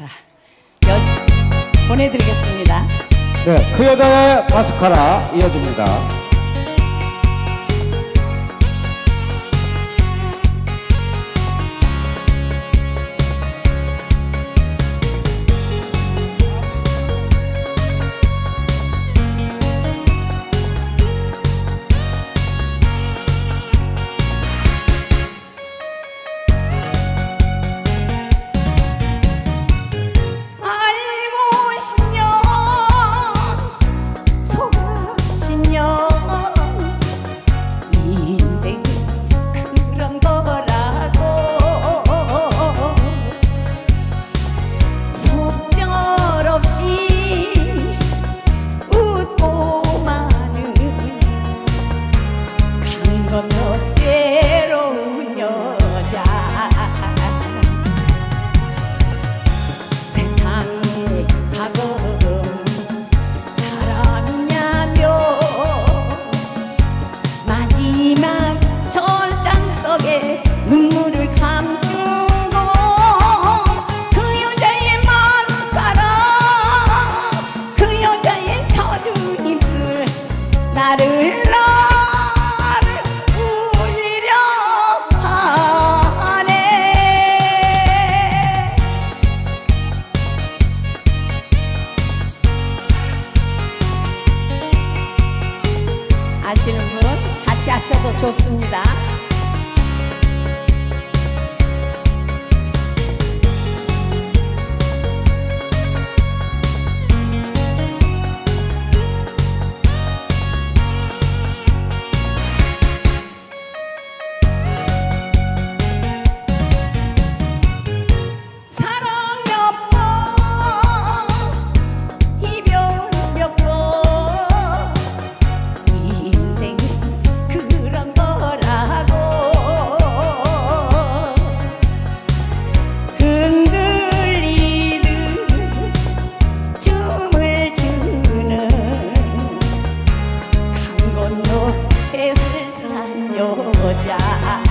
마스카라 여... 보내드리겠습니다. 네, 그 여자의 마스카라 이어집니다. 건너 괴로운 여자. 세상에 가끔 사랑이냐며 마지막 절장 속에 눈물을 감추 그 그 나를 아시는 분 같이 하셔도 좋습니다. 有家。